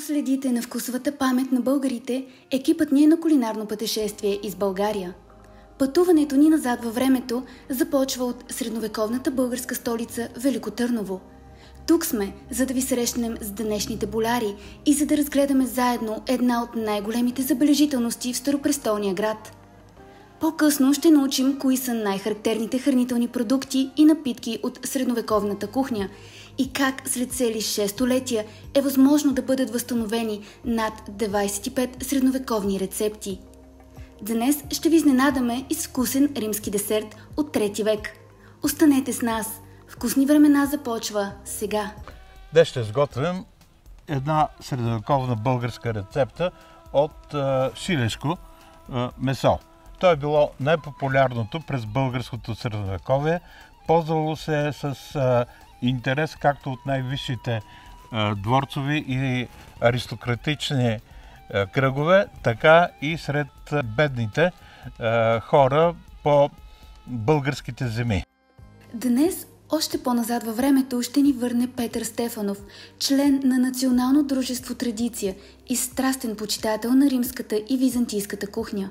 следите на вкусовата памет на българите, екипът ни е на кулинарно пътешествие из България. Пътуването ни назад във времето започва от средновековната българска столица Велико Търново. Тук сме, за да ви срещнем с днешните боляри и за да разгледаме заедно една от най-големите забележителности в Старопрестолния град. По-късно ще научим кои са най-характерните хранителни продукти и напитки от средновековната кухня и как след цели 6 столетия е възможно да бъдат възстановени над 25 средновековни рецепти. Днес ще ви изненадаме и с вкусен римски десерт от 3 век. Останете с нас! Вкусни времена започва сега. Днес ще сготвим една средновековна българска рецепта от а, шилешко а, месо. То е било най-популярното през българското средновековие. Ползвало се е с а, интерес както от най-висшите дворцови и аристократични а, кръгове, така и сред бедните а, хора по българските земи. Днес още по-назад във времето ще ни върне Петър Стефанов, член на Национално дружество Традиция и страстен почитател на римската и византийската кухня.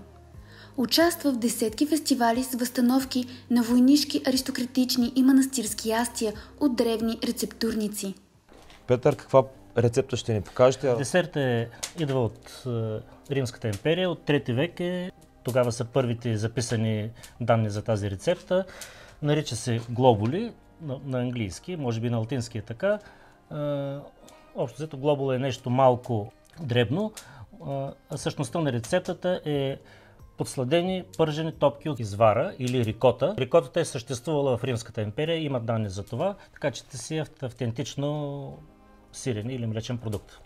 Участва в десетки фестивали с възстановки на войнишки, аристократични и манастирски ястия от древни рецептурници. Петър, каква рецепта ще ни покажете? Десерт е, идва от е, Римската империя, от 3 век е. Тогава са първите записани данни за тази рецепта. Нарича се глобули на, на английски, може би на латински е така. Е, общо взето глобула е нещо малко дребно, а същността на рецептата е подсладени пържени топки от извара или рикота. Рикотата е съществувала в Римската империя, има данни за това, така че те си автентично сирен или млечен продукт.